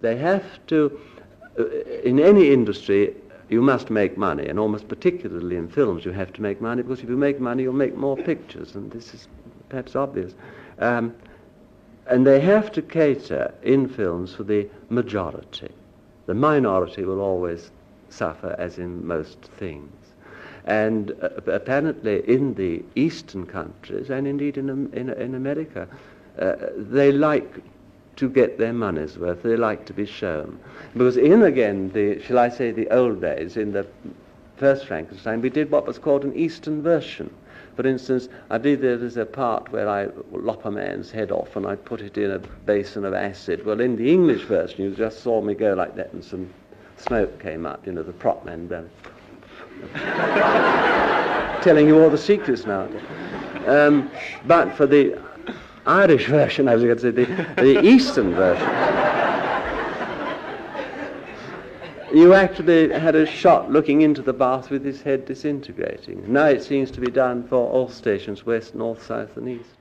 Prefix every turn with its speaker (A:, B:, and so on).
A: they have to, uh, in any industry, you must make money, and almost particularly in films, you have to make money because if you make money, you'll make more pictures, and this is perhaps obvious. Um, and they have to cater in films for the majority. The minority will always suffer, as in most things. And uh, apparently, in the eastern countries, and indeed in, in, in America, uh, they like to get their money's worth. They like to be shown. Because in again, the, shall I say, the old days, in the first Frankenstein, we did what was called an Eastern version. For instance, I believe there is a part where I lop a man's head off and I put it in a basin of acid. Well, in the English version, you just saw me go like that and some smoke came up, you know, the prop man telling you all the secrets now. Um, but for the Irish version, I was going to say, the, the Eastern version, you actually had a shot looking into the bath with his head disintegrating. Now it seems to be done for all stations, west, north, south, and east.